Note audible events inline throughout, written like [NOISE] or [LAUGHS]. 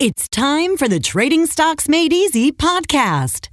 It's time for the Trading Stocks Made Easy podcast.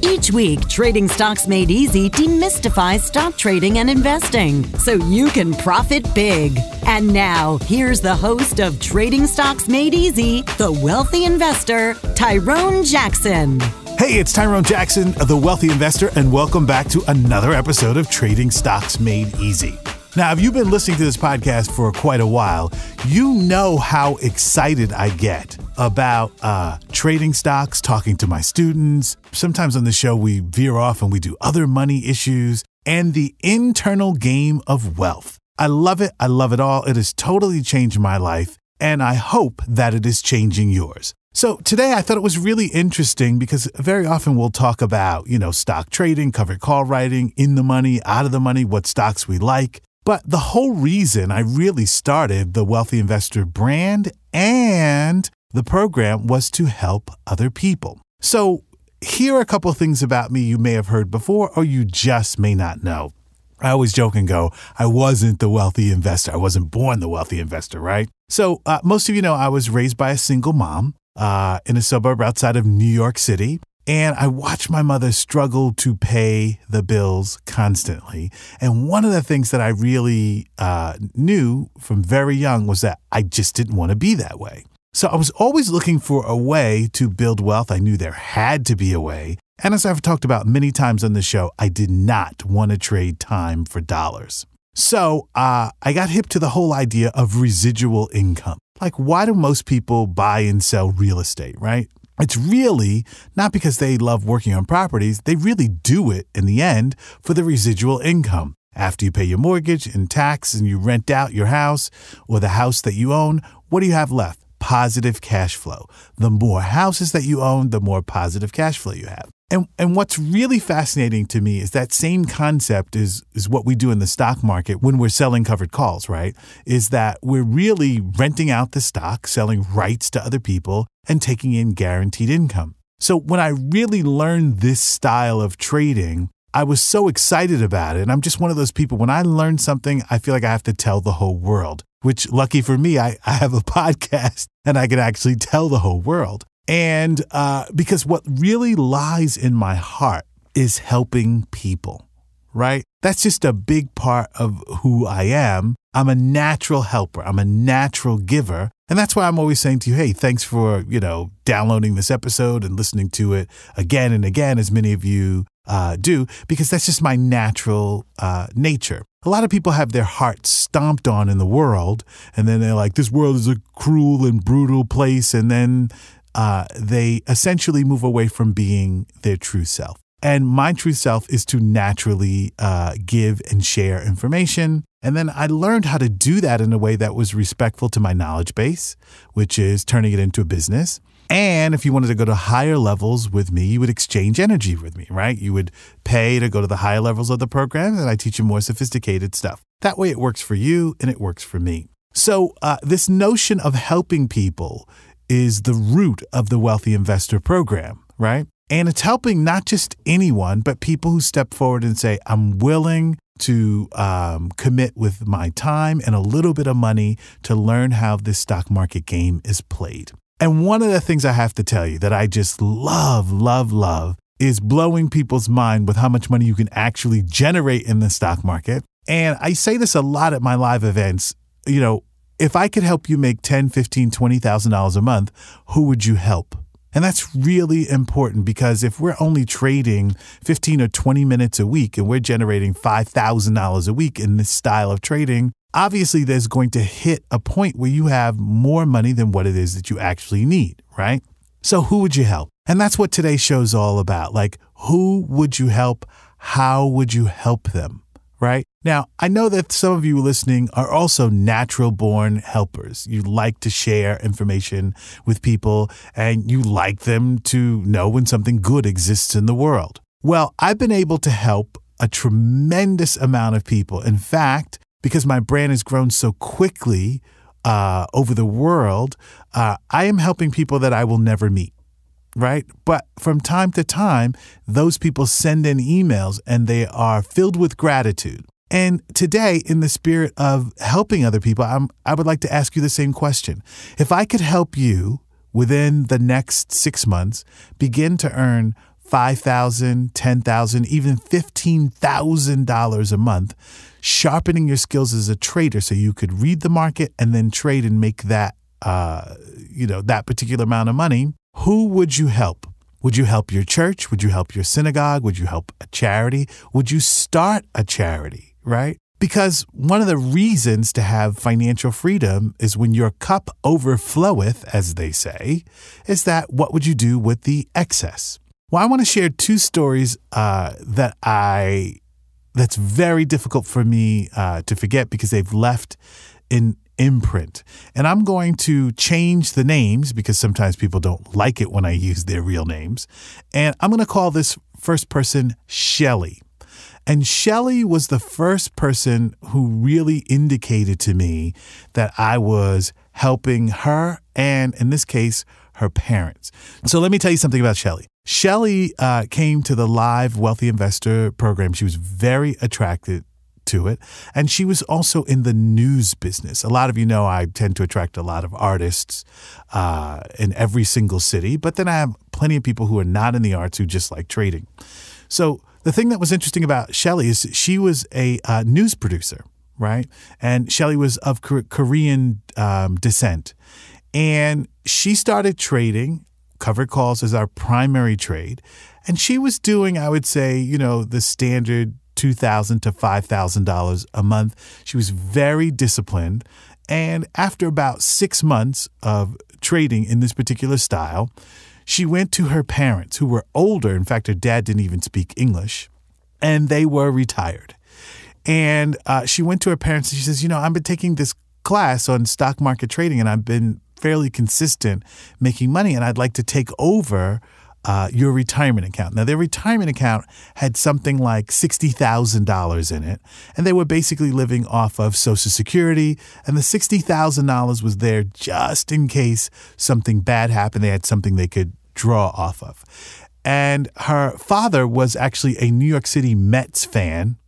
Each week, Trading Stocks Made Easy demystifies stock trading and investing so you can profit big. And now, here's the host of Trading Stocks Made Easy, the wealthy investor, Tyrone Jackson. Hey, it's Tyrone Jackson, the wealthy investor, and welcome back to another episode of Trading Stocks Made Easy. Now, if you've been listening to this podcast for quite a while, you know how excited I get about uh, trading stocks, talking to my students. Sometimes on the show, we veer off and we do other money issues and the internal game of wealth. I love it. I love it all. It has totally changed my life, and I hope that it is changing yours. So today I thought it was really interesting because very often we'll talk about, you know, stock trading, covered call writing, in the money, out of the money, what stocks we like. But the whole reason I really started the Wealthy Investor brand and the program was to help other people. So, here are a couple things about me you may have heard before or you just may not know. I always joke and go, I wasn't the wealthy investor. I wasn't born the wealthy investor, right? So, uh, most of you know I was raised by a single mom uh, in a suburb outside of New York City. And I watched my mother struggle to pay the bills constantly. And one of the things that I really uh, knew from very young was that I just didn't want to be that way. So I was always looking for a way to build wealth. I knew there had to be a way. And as I've talked about many times on the show, I did not want to trade time for dollars. So uh, I got hip to the whole idea of residual income. Like, why do most people buy and sell real estate, right? It's really not because they love working on properties, they really do it in the end for the residual income. After you pay your mortgage and tax and you rent out your house or the house that you own, what do you have left? Positive cash flow. The more houses that you own, the more positive cash flow you have. And and what's really fascinating to me is that same concept is is what we do in the stock market when we're selling covered calls, right? Is that we're really renting out the stock, selling rights to other people and taking in guaranteed income. So when I really learned this style of trading, I was so excited about it. And I'm just one of those people when I learn something, I feel like I have to tell the whole world. Which lucky for me, I, I have a [LAUGHS] podcast and I can actually tell the whole world. And uh, because what really lies in my heart is helping people, right? That's just a big part of who I am. I'm a natural helper, I'm a natural giver. And that's why I'm always saying to you, hey, thanks for, you know, downloading this episode and listening to it again and again, as many of you uh, do, because that's just my natural uh, nature. A lot of people have their hearts stomped on in the world, and then they're like, this world is a cruel and brutal place. And then uh, they essentially move away from being their true self. And my true self is to naturally uh, give and share information. And then I learned how to do that in a way that was respectful to my knowledge base, which is turning it into a business. And if you wanted to go to higher levels with me, you would exchange energy with me, right? You would pay to go to the higher levels of the program, and I teach you more sophisticated stuff. That way it works for you and it works for me. So, uh, this notion of helping people is the root of the Wealthy Investor Program, right? And it's helping not just anyone, but people who step forward and say, I'm willing to um, commit with my time and a little bit of money to learn how this stock market game is played. And one of the things I have to tell you that I just love, love, love is blowing people's mind with how much money you can actually generate in the stock market. And I say this a lot at my live events. You know, if I could help you make ten, fifteen, twenty thousand dollars a month, who would you help? And that's really important because if we're only trading 15 or 20 minutes a week and we're generating $5,000 a week in this style of trading, obviously there's going to hit a point where you have more money than what it is that you actually need, right? So who would you help? And that's what today's show is all about. Like, who would you help? How would you help them? right? Now, I know that some of you listening are also natural born helpers. You like to share information with people and you like them to know when something good exists in the world. Well, I've been able to help a tremendous amount of people. In fact, because my brand has grown so quickly uh, over the world, uh, I am helping people that I will never meet right? But from time to time, those people send in emails and they are filled with gratitude. And today, in the spirit of helping other people, I'm, I would like to ask you the same question. If I could help you within the next six months begin to earn $5,000, $10,000, even $15,000 a month, sharpening your skills as a trader so you could read the market and then trade and make that, uh, you know, that particular amount of money, who would you help? Would you help your church? Would you help your synagogue? Would you help a charity? Would you start a charity, right? Because one of the reasons to have financial freedom is when your cup overfloweth, as they say, is that what would you do with the excess? Well, I want to share two stories uh, that I that's very difficult for me uh, to forget because they've left an imprint. And I'm going to change the names because sometimes people don't like it when I use their real names. And I'm going to call this first person Shelly. And Shelly was the first person who really indicated to me that I was helping her and, in this case, her parents. So let me tell you something about Shelly. Shelly uh, came to the live Wealthy Investor program. She was very attracted to it. And she was also in the news business. A lot of you know I tend to attract a lot of artists uh, in every single city, but then I have plenty of people who are not in the arts who just like trading. So the thing that was interesting about Shelly is she was a uh, news producer, right? And Shelly was of Korean um, descent. And she started trading covered calls as our primary trade. And she was doing, I would say, you know, the standard 2,000 to $5,000 a month. She was very disciplined. And after about six months of trading in this particular style, she went to her parents, who were older. In fact, her dad didn't even speak English, and they were retired. And uh, she went to her parents and she says, You know, I've been taking this class on stock market trading and I've been fairly consistent making money, and I'd like to take over uh, your retirement account. Now, their retirement account had something like $60,000 in it, and they were basically living off of Social Security. And the $60,000 was there just in case something bad happened. They had something they could draw off of. And her father was actually a New York City Mets fan.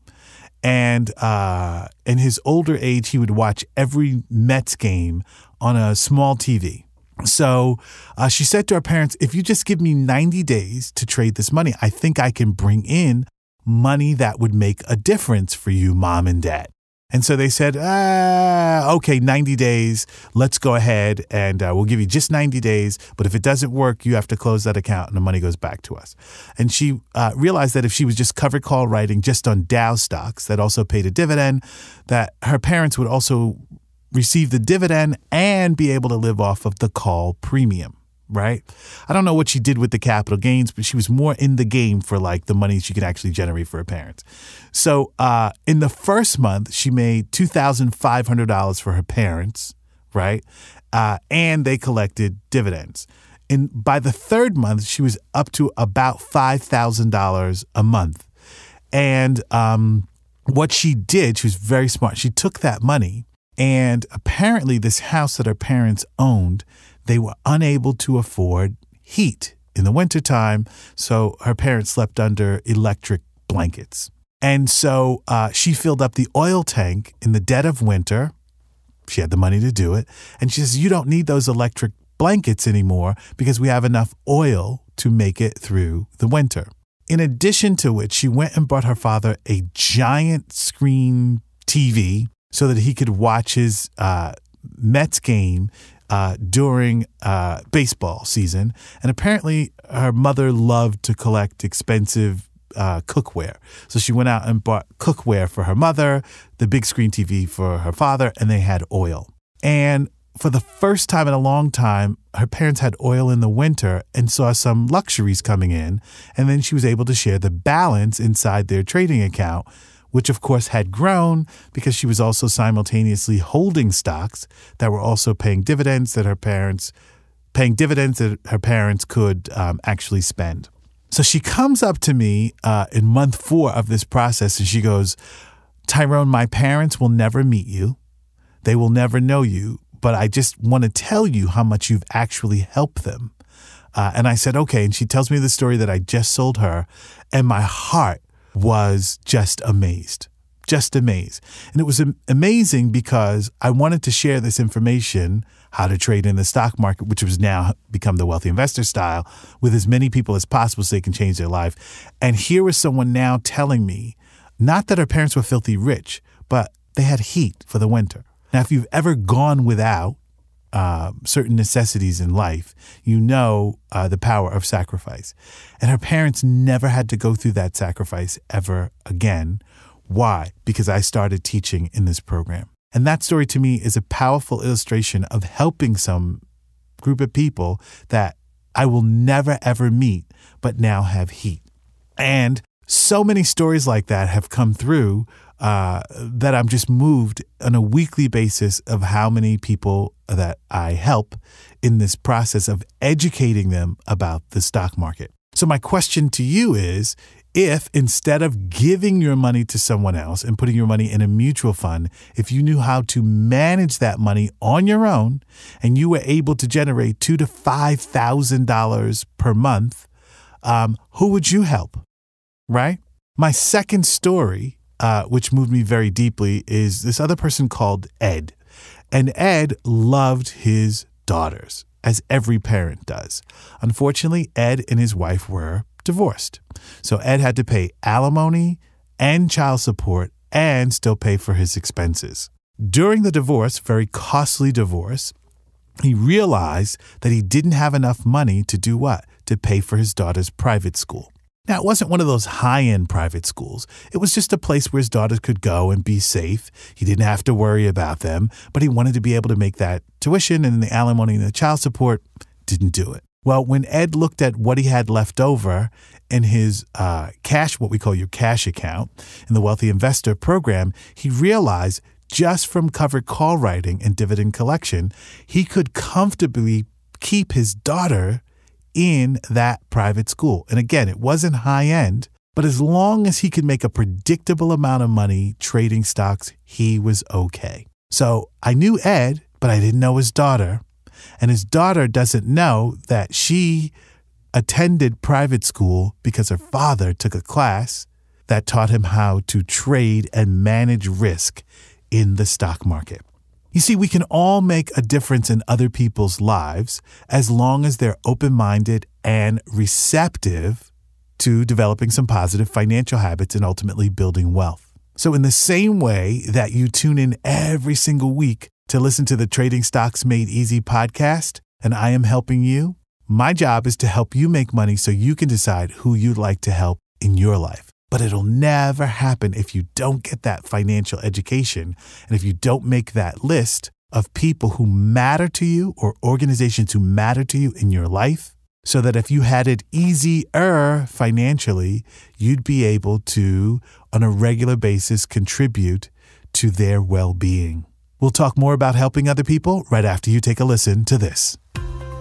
And uh, in his older age, he would watch every Mets game on a small TV. So uh, she said to her parents, if you just give me 90 days to trade this money, I think I can bring in money that would make a difference for you, mom and dad. And so they said, ah, okay, 90 days. Let's go ahead and uh, we'll give you just 90 days. But if it doesn't work, you have to close that account and the money goes back to us. And she uh, realized that if she was just covered call writing just on Dow stocks that also paid a dividend, that her parents would also receive the dividend and be able to live off of the call premium, right? I don't know what she did with the capital gains, but she was more in the game for like the money she could actually generate for her parents. So uh, in the first month, she made $2,500 for her parents, right? Uh, and they collected dividends. And by the third month, she was up to about $5,000 a month. And um, what she did, she was very smart. She took that money and apparently, this house that her parents owned, they were unable to afford heat in the wintertime. So her parents slept under electric blankets. And so uh, she filled up the oil tank in the dead of winter. She had the money to do it. And she says, You don't need those electric blankets anymore because we have enough oil to make it through the winter. In addition to which, she went and bought her father a giant screen TV so that he could watch his uh, Mets game uh, during uh, baseball season. And apparently, her mother loved to collect expensive uh, cookware. So she went out and bought cookware for her mother, the big screen TV for her father, and they had oil. And for the first time in a long time, her parents had oil in the winter and saw some luxuries coming in. And then she was able to share the balance inside their trading account which of course had grown because she was also simultaneously holding stocks that were also paying dividends that her parents paying dividends that her parents could um, actually spend. So she comes up to me uh, in month four of this process and she goes, Tyrone, my parents will never meet you. They will never know you, but I just want to tell you how much you've actually helped them. Uh, and I said, okay. And she tells me the story that I just sold her. And my heart was just amazed. just amazed. And it was amazing because I wanted to share this information, how to trade in the stock market, which has now become the wealthy investor style, with as many people as possible so they can change their life. And here was someone now telling me, not that her parents were filthy rich, but they had heat for the winter. Now, if you've ever gone without uh, certain necessities in life, you know uh, the power of sacrifice. And her parents never had to go through that sacrifice ever again. Why? Because I started teaching in this program. And that story to me is a powerful illustration of helping some group of people that I will never ever meet, but now have heat. And so many stories like that have come through uh, that I'm just moved on a weekly basis of how many people that I help in this process of educating them about the stock market. So, my question to you is if instead of giving your money to someone else and putting your money in a mutual fund, if you knew how to manage that money on your own and you were able to generate two to five thousand dollars per month, um, who would you help? Right? My second story uh, which moved me very deeply, is this other person called Ed. And Ed loved his daughters, as every parent does. Unfortunately, Ed and his wife were divorced. So Ed had to pay alimony and child support and still pay for his expenses. During the divorce, very costly divorce, he realized that he didn't have enough money to do what? To pay for his daughter's private school. Now, it wasn't one of those high end private schools. It was just a place where his daughters could go and be safe. He didn't have to worry about them, but he wanted to be able to make that tuition and the alimony and the child support. Didn't do it. Well, when Ed looked at what he had left over in his uh, cash, what we call your cash account in the Wealthy Investor program, he realized just from covered call writing and dividend collection, he could comfortably keep his daughter in that private school. And again, it wasn't high end, but as long as he could make a predictable amount of money trading stocks, he was okay. So I knew Ed, but I didn't know his daughter. And his daughter doesn't know that she attended private school because her father took a class that taught him how to trade and manage risk in the stock market. You see, we can all make a difference in other people's lives as long as they're open minded and receptive to developing some positive financial habits and ultimately building wealth. So, in the same way that you tune in every single week to listen to the Trading Stocks Made Easy podcast, and I am helping you, my job is to help you make money so you can decide who you'd like to help in your life. But it'll never happen if you don't get that financial education and if you don't make that list of people who matter to you or organizations who matter to you in your life. So that if you had it easier financially, you'd be able to, on a regular basis, contribute to their well being. We'll talk more about helping other people right after you take a listen to this.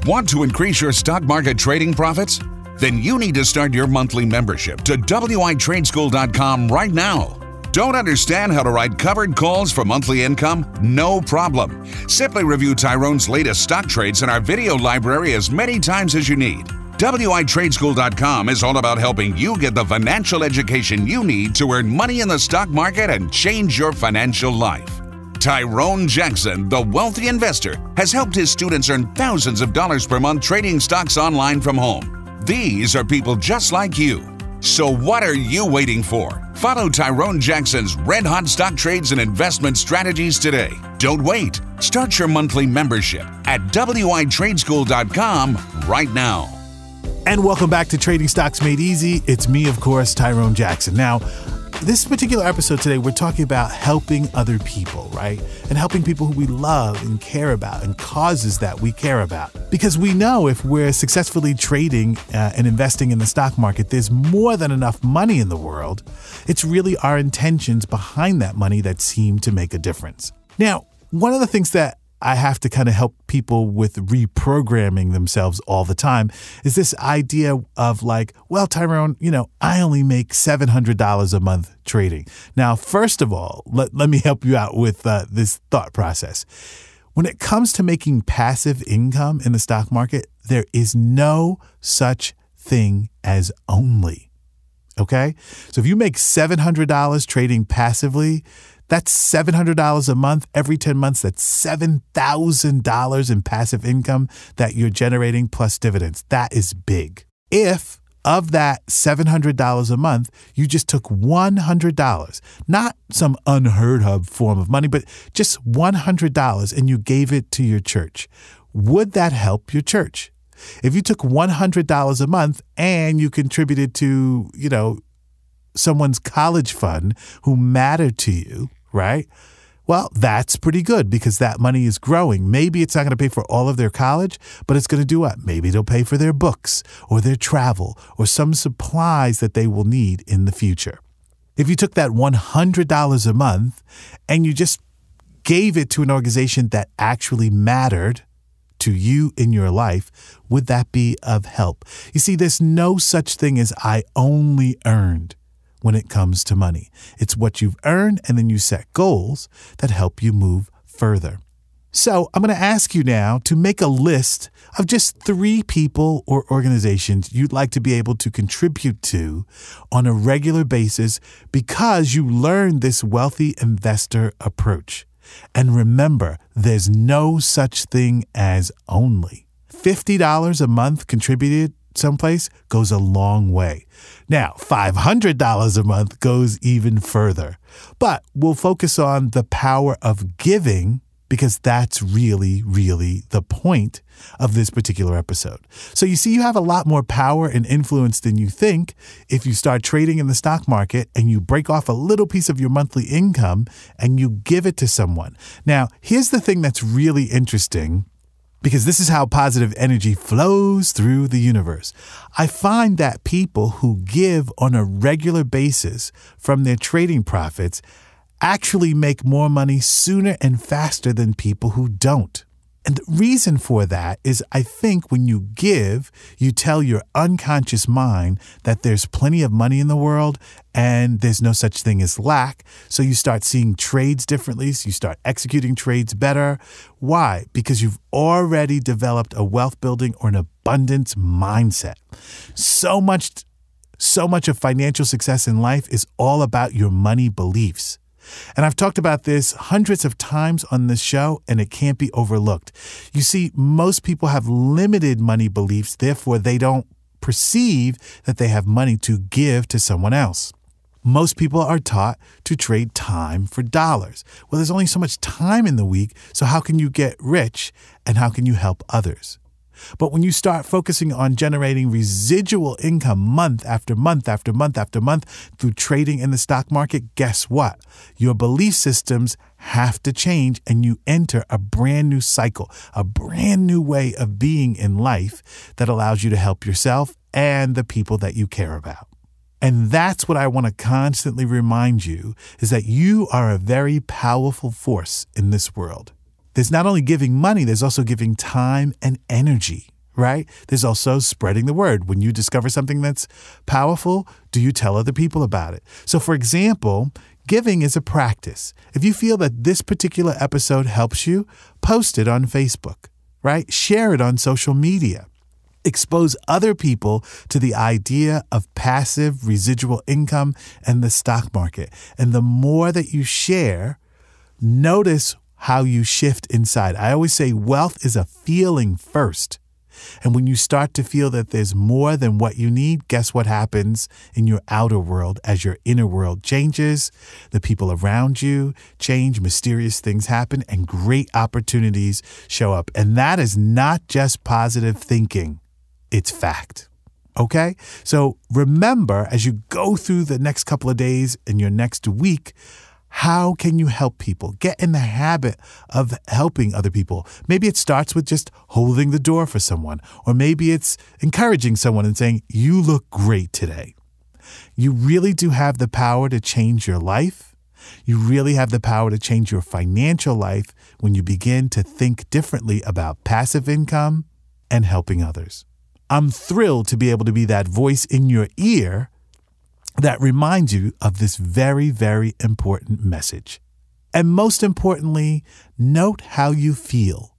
Want to increase your stock market trading profits? Then you need to start your monthly membership to WITradeschool.com right now. Don't understand how to write covered calls for monthly income? No problem. Simply review Tyrone's latest stock trades in our video library as many times as you need. WITradeschool.com is all about helping you get the financial education you need to earn money in the stock market and change your financial life. Tyrone Jackson, the wealthy investor, has helped his students earn thousands of dollars per month trading stocks online from home. These are people just like you. So, what are you waiting for? Follow Tyrone Jackson's red hot stock trades and investment strategies today. Don't wait. Start your monthly membership at WITradeschool.com right now. And welcome back to Trading Stocks Made Easy. It's me, of course, Tyrone Jackson. Now, this particular episode today, we're talking about helping other people, right? And helping people who we love and care about and causes that we care about. Because we know if we're successfully trading uh, and investing in the stock market, there's more than enough money in the world. It's really our intentions behind that money that seem to make a difference. Now, one of the things that I have to kind of help people with reprogramming themselves all the time is this idea of like, well, Tyrone, you know, I only make $700 a month trading. Now, first of all, let, let me help you out with uh, this thought process. When it comes to making passive income in the stock market, there is no such thing as only. Okay. So if you make $700 trading passively, that's $700 a month. Every 10 months, that's $7,000 in passive income that you're generating plus dividends. That is big. If of that $700 a month, you just took $100, not some unheard of form of money, but just $100 and you gave it to your church, would that help your church? If you took $100 a month and you contributed to, you know, someone's college fund who mattered to you, right? Well, that's pretty good because that money is growing. Maybe it's not going to pay for all of their college, but it's going to do what? Maybe it'll pay for their books or their travel or some supplies that they will need in the future. If you took that $100 a month and you just gave it to an organization that actually mattered to you in your life, would that be of help? You see, there's no such thing as I only earned when it comes to money. It's what you've earned, and then you set goals that help you move further. So, I'm going to ask you now to make a list of just three people or organizations you'd like to be able to contribute to on a regular basis because you learned this wealthy investor approach. And remember, there's no such thing as only. $50 a month contributed someplace goes a long way. Now, $500 a month goes even further. But we'll focus on the power of giving because that's really, really the point of this particular episode. So you see, you have a lot more power and influence than you think if you start trading in the stock market and you break off a little piece of your monthly income and you give it to someone. Now, here's the thing that's really interesting because this is how positive energy flows through the universe. I find that people who give on a regular basis from their trading profits actually make more money sooner and faster than people who don't. And the reason for that is I think when you give, you tell your unconscious mind that there's plenty of money in the world and there's no such thing as lack. So you start seeing trades differently. So you start executing trades better. Why? Because you've already developed a wealth building or an abundance mindset. So much, so much of financial success in life is all about your money beliefs. And I've talked about this hundreds of times on this show, and it can't be overlooked. You see, most people have limited money beliefs, therefore, they don't perceive that they have money to give to someone else. Most people are taught to trade time for dollars. Well, there's only so much time in the week, so how can you get rich and how can you help others? But when you start focusing on generating residual income month after month after month after month through trading in the stock market, guess what? Your belief systems have to change and you enter a brand new cycle, a brand new way of being in life that allows you to help yourself and the people that you care about. And that's what I want to constantly remind you is that you are a very powerful force in this world there's not only giving money, there's also giving time and energy, right? There's also spreading the word. When you discover something that's powerful, do you tell other people about it? So, for example, giving is a practice. If you feel that this particular episode helps you, post it on Facebook, right? Share it on social media. Expose other people to the idea of passive residual income and the stock market. And the more that you share, notice how you shift inside. I always say wealth is a feeling first. And when you start to feel that there's more than what you need, guess what happens in your outer world as your inner world changes? The people around you change, mysterious things happen, and great opportunities show up. And that is not just positive thinking, it's fact. Okay? So remember as you go through the next couple of days in your next week, how can you help people? Get in the habit of helping other people. Maybe it starts with just holding the door for someone, or maybe it's encouraging someone and saying, You look great today. You really do have the power to change your life. You really have the power to change your financial life when you begin to think differently about passive income and helping others. I'm thrilled to be able to be that voice in your ear that reminds you of this very, very important message. And most importantly, note how you feel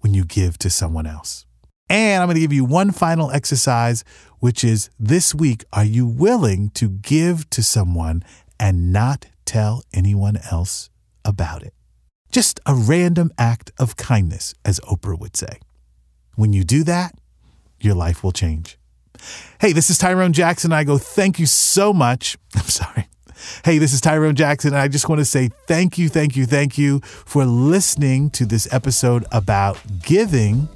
when you give to someone else. And I'm going to give you one final exercise, which is this week, are you willing to give to someone and not tell anyone else about it? Just a random act of kindness, as Oprah would say. When you do that, your life will change. Hey, this is Tyrone Jackson. I go, thank you so much. [LAUGHS] I'm sorry. Hey, this is Tyrone Jackson, and I just want to say thank you, thank you, thank you for listening to this episode about giving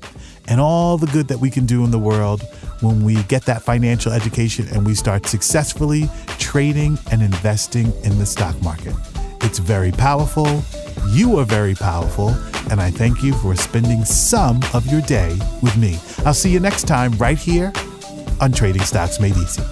and all the good that we can do in the world when we get that financial education and we start successfully trading and investing in the stock market. It's very powerful. You are very powerful, and I thank you for spending some of your day with me. I'll see you next time right here on Trading Stocks Made Easy.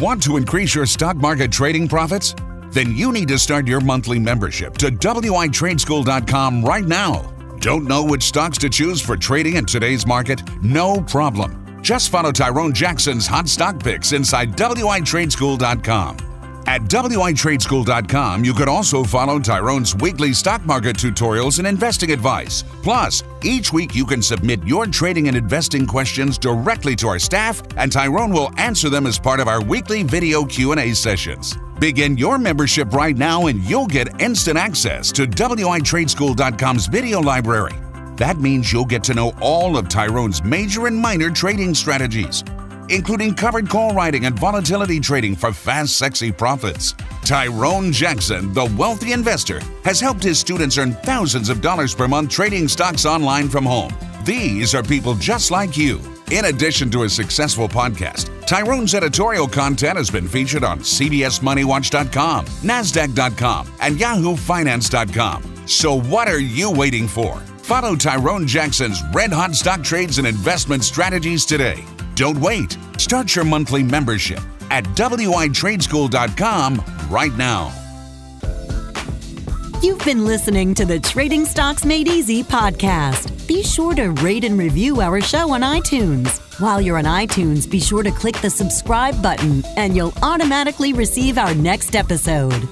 Want to increase your stock market trading profits? Then you need to start your monthly membership to WITradeschool.com right now. Don't know which stocks to choose for trading in today's market? No problem. Just follow Tyrone Jackson's hot stock picks inside WITradeschool.com. At WITradeschool.com, you can also follow Tyrone's weekly stock market tutorials and investing advice. Plus, each week you can submit your trading and investing questions directly to our staff, and Tyrone will answer them as part of our weekly video Q&A sessions. Begin your membership right now and you'll get instant access to WITradeschool.com's video library. That means you'll get to know all of Tyrone's major and minor trading strategies including covered call writing and volatility trading for fast, sexy profits. Tyrone Jackson, the wealthy investor, has helped his students earn thousands of dollars per month trading stocks online from home. These are people just like you. In addition to a successful podcast, Tyrone's editorial content has been featured on CBSMoneyWatch.com, NASDAQ.com, and YahooFinance.com. So what are you waiting for? Follow Tyrone Jackson's red hot stock trades and investment strategies today. Don't wait. Start your monthly membership at WITradeschool.com right now. You've been listening to the Trading Stocks Made Easy podcast. Be sure to rate and review our show on iTunes. While you're on iTunes, be sure to click the subscribe button and you'll automatically receive our next episode.